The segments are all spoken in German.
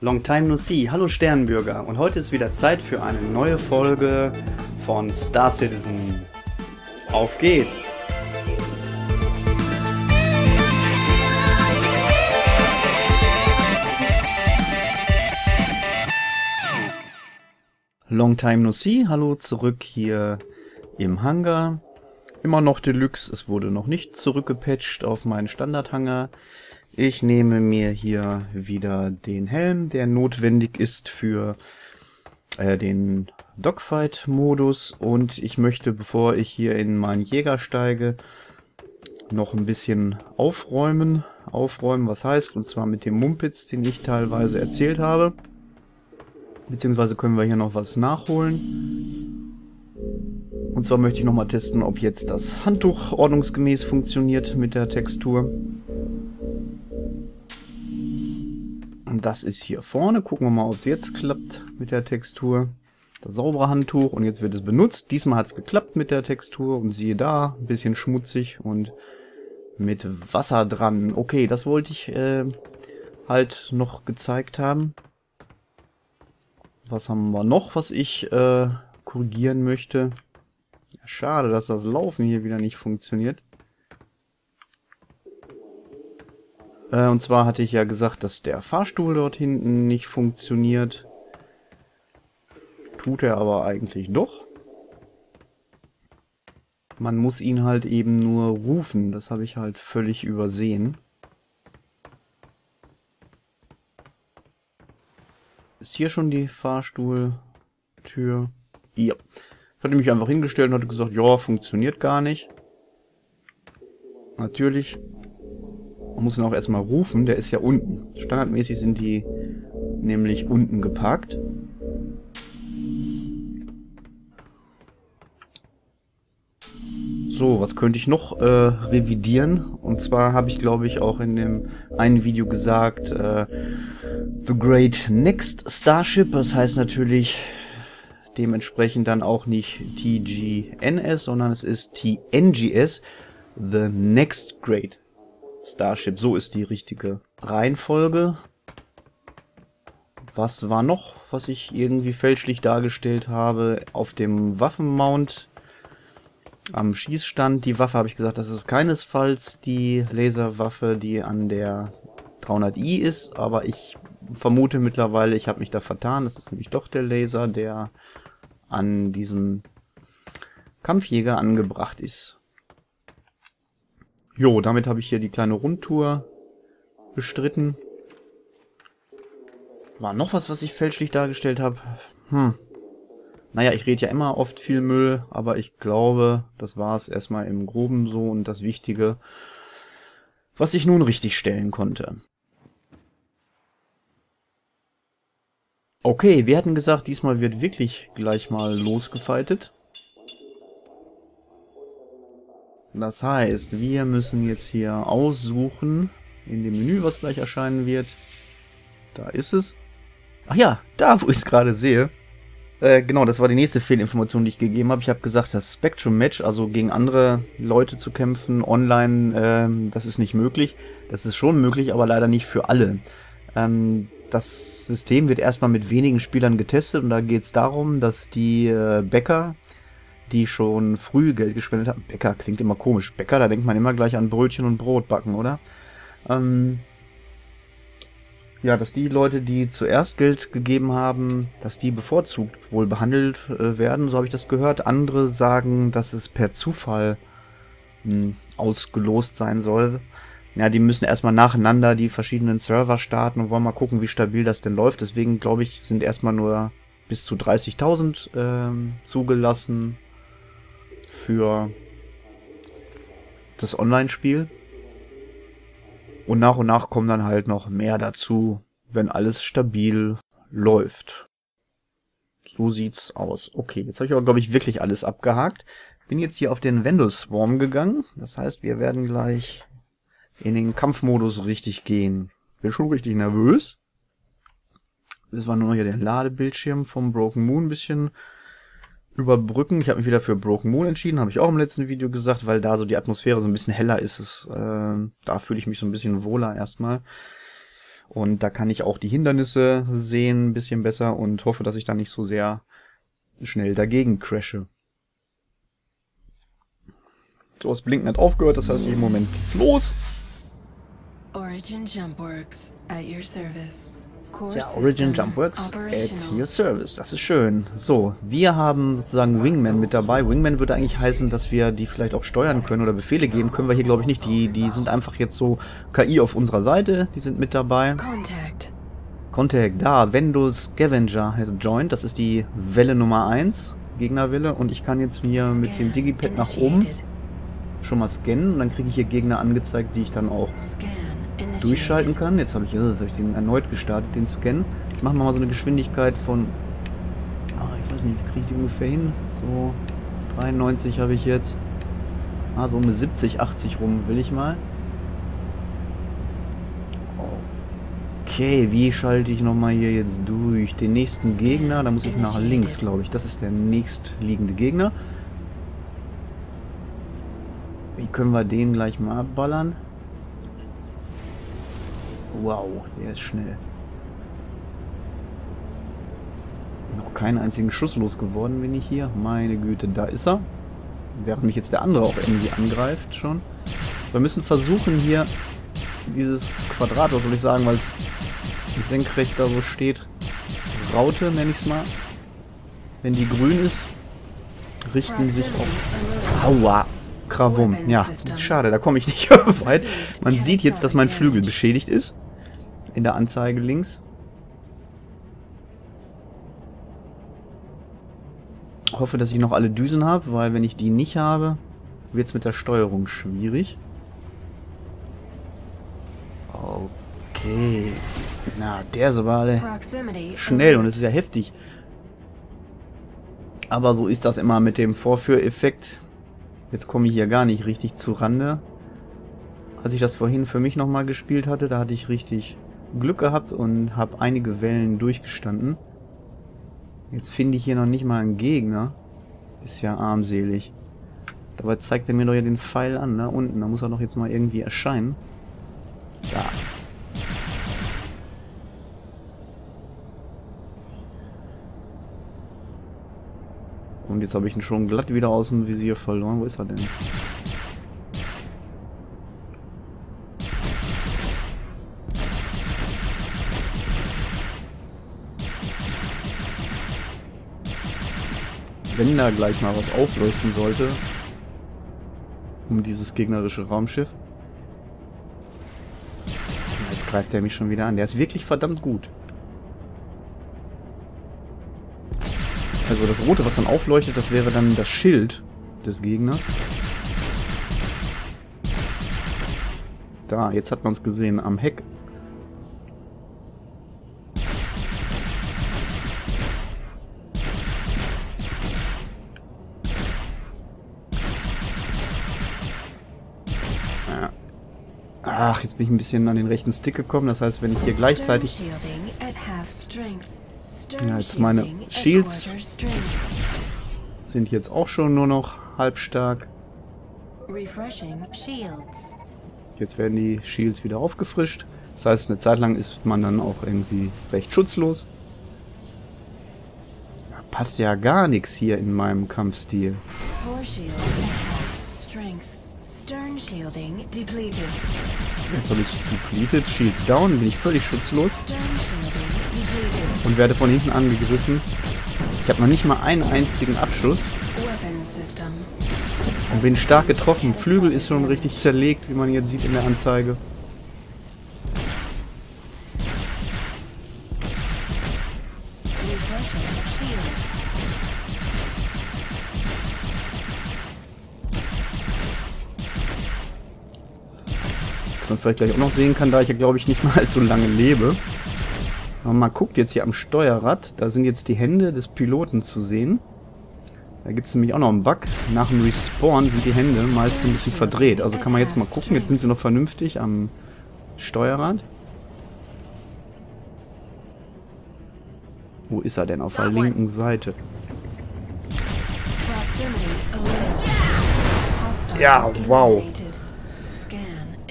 Long time no see. Hallo Sternbürger. Und heute ist wieder Zeit für eine neue Folge von Star Citizen. Auf geht's! Long time no see. Hallo zurück hier im Hangar. Immer noch Deluxe. Es wurde noch nicht zurückgepatcht auf meinen Standardhangar. Ich nehme mir hier wieder den Helm, der notwendig ist für äh, den Dogfight-Modus und ich möchte, bevor ich hier in meinen Jäger steige, noch ein bisschen aufräumen. Aufräumen, was heißt, und zwar mit dem Mumpitz, den ich teilweise erzählt habe. Beziehungsweise können wir hier noch was nachholen. Und zwar möchte ich nochmal testen, ob jetzt das Handtuch ordnungsgemäß funktioniert mit der Textur. Und das ist hier vorne. Gucken wir mal, ob es jetzt klappt mit der Textur. Das saubere Handtuch und jetzt wird es benutzt. Diesmal hat es geklappt mit der Textur und siehe da, ein bisschen schmutzig und mit Wasser dran. Okay, das wollte ich äh, halt noch gezeigt haben. Was haben wir noch, was ich äh, korrigieren möchte? Ja, schade, dass das Laufen hier wieder nicht funktioniert. Äh, und zwar hatte ich ja gesagt, dass der Fahrstuhl dort hinten nicht funktioniert. Tut er aber eigentlich doch. Man muss ihn halt eben nur rufen. Das habe ich halt völlig übersehen. Ist hier schon die Fahrstuhltür? Ja. Ich hatte mich einfach hingestellt und hatte gesagt, ja, funktioniert gar nicht. Natürlich man muss ihn auch erstmal rufen, der ist ja unten. Standardmäßig sind die nämlich unten geparkt. So, was könnte ich noch äh, revidieren? Und zwar habe ich, glaube ich, auch in dem einen Video gesagt, äh, The Great Next Starship. Das heißt natürlich dementsprechend dann auch nicht TGNS, sondern es ist TNGS, The Next Great Starship. So ist die richtige Reihenfolge. Was war noch, was ich irgendwie fälschlich dargestellt habe? Auf dem Waffenmount am Schießstand, die Waffe habe ich gesagt, das ist keinesfalls die Laserwaffe, die an der 300i ist, aber ich vermute mittlerweile, ich habe mich da vertan, das ist nämlich doch der Laser, der an diesem Kampfjäger angebracht ist. Jo, damit habe ich hier die kleine Rundtour bestritten. War noch was, was ich fälschlich dargestellt habe? Hm. Naja, ich rede ja immer oft viel Müll, aber ich glaube, das war es erstmal im Groben so und das Wichtige, was ich nun richtig stellen konnte. Okay, wir hatten gesagt, diesmal wird wirklich gleich mal losgefeitet. Das heißt, wir müssen jetzt hier aussuchen, in dem Menü, was gleich erscheinen wird. Da ist es. Ach ja, da, wo ich es gerade sehe. Äh, genau, das war die nächste Fehlinformation, die ich gegeben habe. Ich habe gesagt, das Spectrum-Match, also gegen andere Leute zu kämpfen, online, äh, das ist nicht möglich. Das ist schon möglich, aber leider nicht für alle. Ähm, das System wird erstmal mit wenigen Spielern getestet und da geht es darum, dass die äh, Bäcker die schon früh Geld gespendet haben. Bäcker klingt immer komisch. Bäcker, da denkt man immer gleich an Brötchen und Brot backen, oder? Ähm, ja, dass die Leute, die zuerst Geld gegeben haben, dass die bevorzugt wohl behandelt äh, werden, so habe ich das gehört. Andere sagen, dass es per Zufall mh, hm, ausgelost sein soll. Ja, die müssen erstmal nacheinander die verschiedenen Server starten und wollen mal gucken, wie stabil das denn läuft. Deswegen glaube ich, sind erstmal nur bis zu 30.000 ähm, zugelassen für das Online-Spiel. Und nach und nach kommen dann halt noch mehr dazu, wenn alles stabil läuft. So sieht's aus. Okay, jetzt habe ich aber, glaube ich, wirklich alles abgehakt. Bin jetzt hier auf den Vendel Swarm gegangen. Das heißt, wir werden gleich in den Kampfmodus richtig gehen. Bin schon richtig nervös. Das war nur noch hier der Ladebildschirm vom Broken Moon ein bisschen überbrücken. Ich habe mich wieder für Broken Moon entschieden, habe ich auch im letzten Video gesagt, weil da so die Atmosphäre so ein bisschen heller ist. Es, äh, da fühle ich mich so ein bisschen wohler erstmal. Und da kann ich auch die Hindernisse sehen, ein bisschen besser und hoffe, dass ich da nicht so sehr schnell dagegen crashe. So, das Blinken hat aufgehört, das heißt, im Moment geht's los. Origin Jumpworks at your service. Ja, Origin Jumpworks at your service. Das ist schön. So, wir haben sozusagen Wingman mit dabei. Wingman würde eigentlich heißen, dass wir die vielleicht auch steuern können oder Befehle geben. Können wir hier, glaube ich, nicht. Die, die sind einfach jetzt so KI auf unserer Seite. Die sind mit dabei. Contact. Contact, da. Vendo Scavenger has joined. Das ist die Welle Nummer 1. Gegnerwelle. Und ich kann jetzt mir mit dem Digipad nach oben schon mal scannen. Und dann kriege ich hier Gegner angezeigt, die ich dann auch... Scan durchschalten kann. Jetzt habe ich, jetzt hab ich den erneut gestartet, den Scan. Ich mache mal so eine Geschwindigkeit von, ah, ich weiß nicht, wie kriege ich die ungefähr hin? So 93 habe ich jetzt. Ah, so um 70, 80 rum will ich mal. Okay, wie schalte ich nochmal hier jetzt durch? Den nächsten Gegner, da muss ich nach links, glaube ich. Das ist der nächstliegende Gegner. Wie können wir den gleich mal abballern? Wow, der ist schnell. Noch keinen einzigen Schuss losgeworden bin ich hier. Meine Güte, da ist er. Während mich jetzt der andere auch irgendwie angreift schon. Wir müssen versuchen hier dieses Quadrat, was soll ich sagen, weil es senkrecht da so steht. Raute nenne ich es mal. Wenn die grün ist, richten sich auch... Aua! Krawum. Ja, schade, da komme ich nicht weit. Man sieht jetzt, dass mein Flügel beschädigt ist in der Anzeige links. Hoffe, dass ich noch alle Düsen habe, weil wenn ich die nicht habe, wird es mit der Steuerung schwierig. Okay. Na, der ist aber alle schnell und es ist ja heftig. Aber so ist das immer mit dem Vorführeffekt. Jetzt komme ich hier gar nicht richtig zu Rande. Als ich das vorhin für mich nochmal gespielt hatte, da hatte ich richtig Glück gehabt und habe einige Wellen durchgestanden. Jetzt finde ich hier noch nicht mal einen Gegner. Ist ja armselig. Dabei zeigt er mir doch ja den Pfeil an, da ne? unten. Da muss er doch jetzt mal irgendwie erscheinen. Da. Und jetzt habe ich ihn schon glatt wieder aus dem Visier verloren. Wo ist er denn? Wenn da gleich mal was aufleuchten sollte, um dieses gegnerische Raumschiff. Jetzt greift er mich schon wieder an. Der ist wirklich verdammt gut. Also das Rote, was dann aufleuchtet, das wäre dann das Schild des Gegners. Da, jetzt hat man es gesehen am Heck jetzt bin ich ein bisschen an den rechten Stick gekommen. Das heißt, wenn ich hier gleichzeitig... Ja, jetzt meine Shields sind jetzt auch schon nur noch halb stark. Jetzt werden die Shields wieder aufgefrischt. Das heißt, eine Zeit lang ist man dann auch irgendwie recht schutzlos. Passt ja gar nichts hier in meinem Kampfstil. Jetzt habe ich depleted, Shields down, bin ich völlig schutzlos. Und werde von hinten angegriffen. Ich habe noch nicht mal einen einzigen Abschuss. Und bin stark getroffen. Flügel ist schon richtig zerlegt, wie man jetzt sieht in der Anzeige. Vielleicht gleich auch noch sehen kann, da ich ja glaube ich nicht mal allzu lange lebe. Aber man guckt jetzt hier am Steuerrad, da sind jetzt die Hände des Piloten zu sehen. Da gibt es nämlich auch noch einen Bug. Nach dem Respawn sind die Hände meist ein bisschen verdreht. Also kann man jetzt mal gucken. Jetzt sind sie noch vernünftig am Steuerrad. Wo ist er denn? Auf der linken Seite. Ja, wow.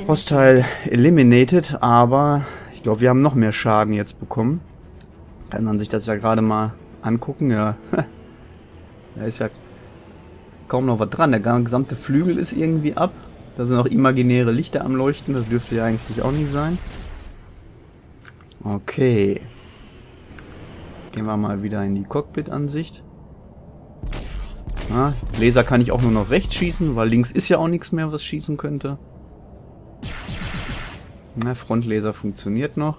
Hostile eliminated, aber ich glaube, wir haben noch mehr Schaden jetzt bekommen. Kann man sich das ja gerade mal angucken. Ja, da ist ja kaum noch was dran. Der gesamte Flügel ist irgendwie ab. Da sind auch imaginäre Lichter am Leuchten. Das dürfte ja eigentlich auch nicht sein. Okay. Gehen wir mal wieder in die Cockpit-Ansicht. Laser kann ich auch nur noch rechts schießen, weil links ist ja auch nichts mehr, was schießen könnte. Na, Frontlaser funktioniert noch.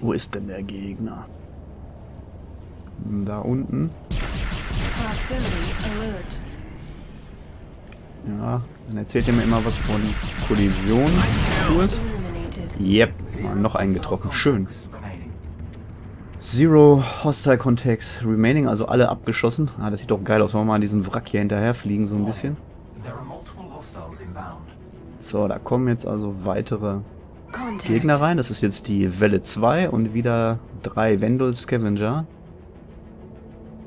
Wo ist denn der Gegner? Da unten. Ja, dann erzählt er mir immer was von Kollisionskurs. Yep, noch einen getroffen. Schön. Zero Hostile Contacts Remaining, also alle abgeschossen. Ah, das sieht doch geil aus. Wollen wir mal an diesem Wrack hier hinterher fliegen, so ein bisschen. So, da kommen jetzt also weitere Gegner rein. Das ist jetzt die Welle 2 und wieder drei Vendel Scavenger.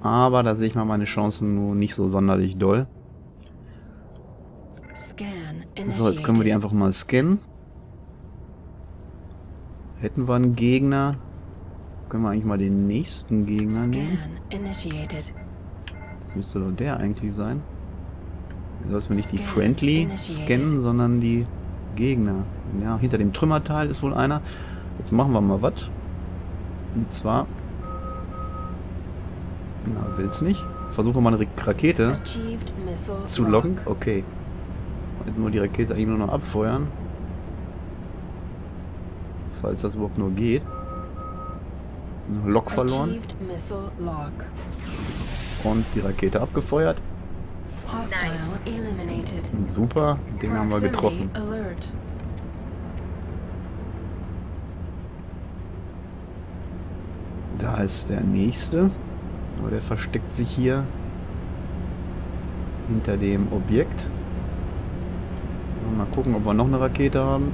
Aber da sehe ich mal meine Chancen nur nicht so sonderlich doll. So, jetzt können wir die einfach mal scannen. Hätten wir einen Gegner. Können wir eigentlich mal den nächsten Gegner nehmen? Das müsste doch der eigentlich sein. Dass wir nicht die Friendly scannen, sondern die Gegner. Ja, hinter dem Trümmerteil ist wohl einer. Jetzt machen wir mal was. Und zwar... Na, will's nicht. Versuchen wir mal eine Rakete zu locken. Okay. Jetzt nur die Rakete eigentlich nur noch abfeuern. Falls das überhaupt nur geht. Lok verloren. Und die Rakete abgefeuert. Super, den haben wir getroffen. Da ist der nächste. Aber der versteckt sich hier hinter dem Objekt. Mal gucken, ob wir noch eine Rakete haben.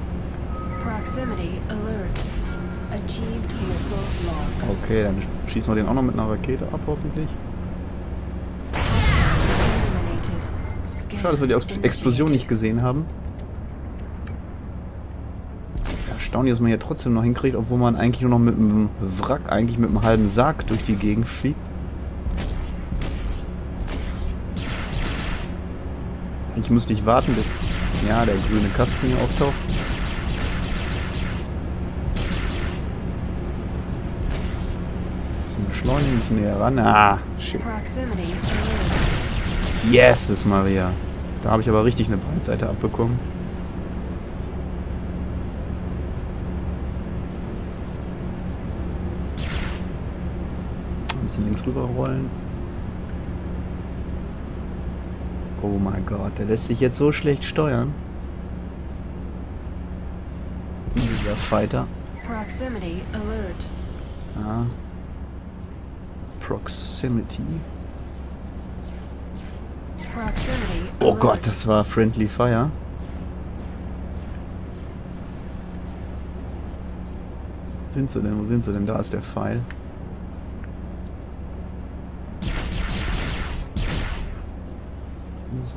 Okay, dann schießen wir den auch noch mit einer Rakete ab, hoffentlich. Schade, dass wir die Explosion nicht gesehen haben. erstaunlich, dass man hier trotzdem noch hinkriegt, obwohl man eigentlich nur noch mit einem Wrack, eigentlich mit einem halben Sarg durch die Gegend fliegt. Eigentlich müsste ich warten, bis ja, der grüne Kasten hier auftaucht. Bisschen beschleunigen, ein bisschen näher ran. Ah, shit. Ist Maria. Da habe ich aber richtig eine Breitseite abbekommen. Ein bisschen links rüber rollen. Oh mein Gott, der lässt sich jetzt so schlecht steuern. Dieser Fighter. Proximity alert. Ah. Proximity. Oh Gott, das war Friendly Fire. Sind sie denn? Wo sind sie denn? Da ist der Pfeil.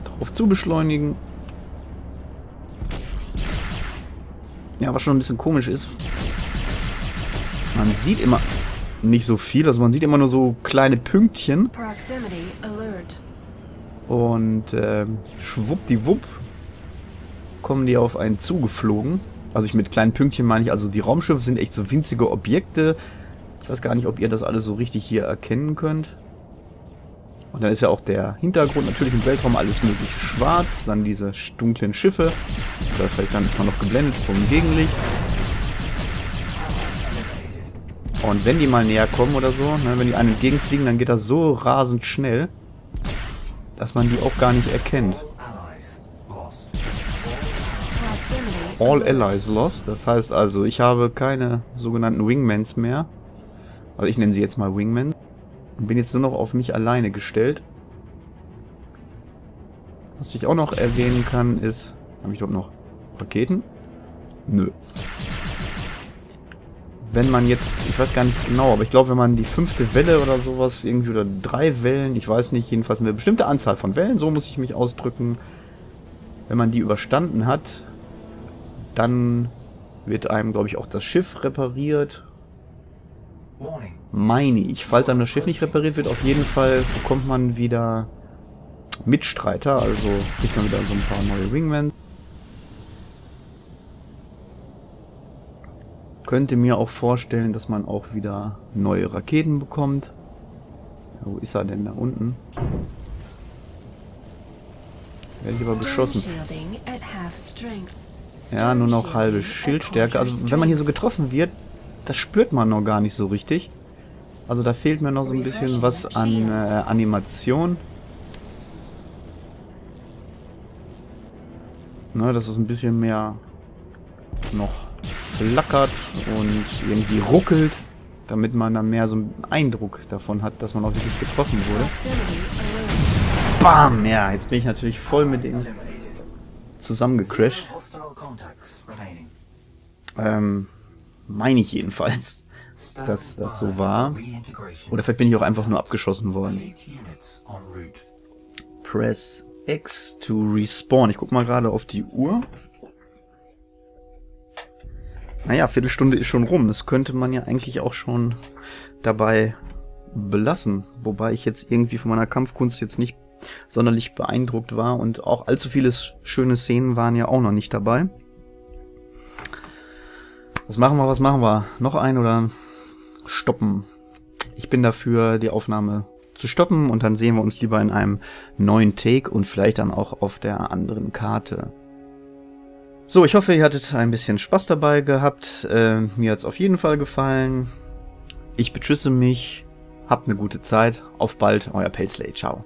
Drauf zu beschleunigen. Ja, was schon ein bisschen komisch ist. Man sieht immer nicht so viel, also man sieht immer nur so kleine Pünktchen. Und äh, schwuppdiwupp kommen die auf einen zugeflogen. Also ich mit kleinen Pünktchen meine ich, also die Raumschiffe sind echt so winzige Objekte. Ich weiß gar nicht, ob ihr das alles so richtig hier erkennen könnt. Und dann ist ja auch der Hintergrund natürlich im Weltraum alles möglich schwarz. Dann diese dunklen Schiffe. Oder vielleicht dann ist man noch geblendet vom Gegenlicht. Und wenn die mal näher kommen oder so, ne, wenn die einen entgegenfliegen, dann geht das so rasend schnell dass man die auch gar nicht erkennt. All Allies lost. Das heißt also, ich habe keine sogenannten Wingmans mehr. Also ich nenne sie jetzt mal Wingman. Und bin jetzt nur noch auf mich alleine gestellt. Was ich auch noch erwähnen kann, ist... Habe ich dort noch Raketen? Nö wenn man jetzt, ich weiß gar nicht genau, aber ich glaube, wenn man die fünfte Welle oder sowas irgendwie oder drei Wellen, ich weiß nicht, jedenfalls eine bestimmte Anzahl von Wellen, so muss ich mich ausdrücken, wenn man die überstanden hat, dann wird einem, glaube ich, auch das Schiff repariert. Meine ich. Falls einem das Schiff nicht repariert wird, auf jeden Fall bekommt man wieder Mitstreiter, also kriegt man wieder so ein paar neue Wingmen. Könnte mir auch vorstellen, dass man auch wieder neue Raketen bekommt. Ja, wo ist er denn da unten? Werden lieber beschossen. Ja, nur noch halbe Schildstärke. Also wenn man hier so getroffen wird, das spürt man noch gar nicht so richtig. Also da fehlt mir noch so ein bisschen was an äh, Animation. Ne, dass es ein bisschen mehr noch flackert und irgendwie ruckelt, damit man dann mehr so einen Eindruck davon hat, dass man auch wirklich getroffen wurde. Bam! Ja, jetzt bin ich natürlich voll mit dem zusammengecrashed. Ähm, meine ich jedenfalls, dass das so war. Oder vielleicht bin ich auch einfach nur abgeschossen worden. Press X to respawn. Ich guck mal gerade auf die Uhr. Naja, Viertelstunde ist schon rum. Das könnte man ja eigentlich auch schon dabei belassen. Wobei ich jetzt irgendwie von meiner Kampfkunst jetzt nicht sonderlich beeindruckt war und auch allzu viele schöne Szenen waren ja auch noch nicht dabei. Was machen wir, was machen wir? Noch ein oder stoppen? Ich bin dafür, die Aufnahme zu stoppen und dann sehen wir uns lieber in einem neuen Take und vielleicht dann auch auf der anderen Karte. So, ich hoffe, ihr hattet ein bisschen Spaß dabei gehabt. Äh, mir hat's auf jeden Fall gefallen. Ich beschüsse mich. Habt eine gute Zeit. Auf bald, euer Paleslay. Ciao.